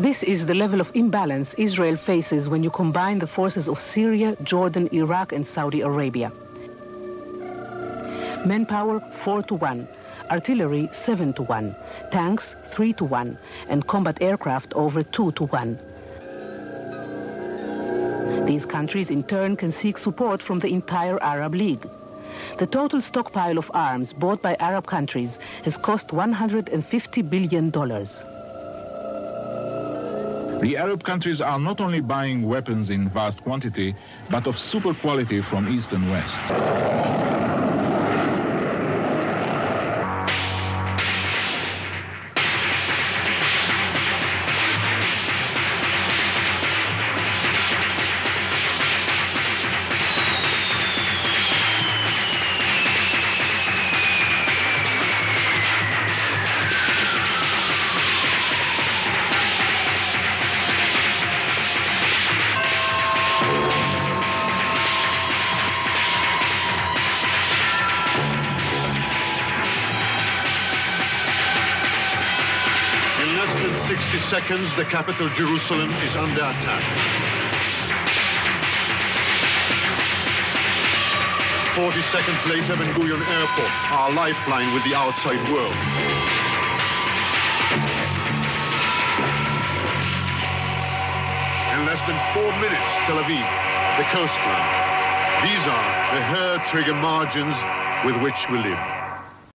This is the level of imbalance Israel faces when you combine the forces of Syria, Jordan, Iraq, and Saudi Arabia. Manpower 4 to 1, artillery 7 to 1, tanks 3 to 1, and combat aircraft over 2 to 1. These countries in turn can seek support from the entire Arab League. The total stockpile of arms bought by Arab countries has cost $150 billion. The Arab countries are not only buying weapons in vast quantity, but of super quality from East and West. Less than 60 seconds, the capital, Jerusalem, is under attack. Forty seconds later, Ben Gurion Airport, our lifeline with the outside world. In less than four minutes, Tel Aviv, the coastline. These are the hair trigger margins with which we live.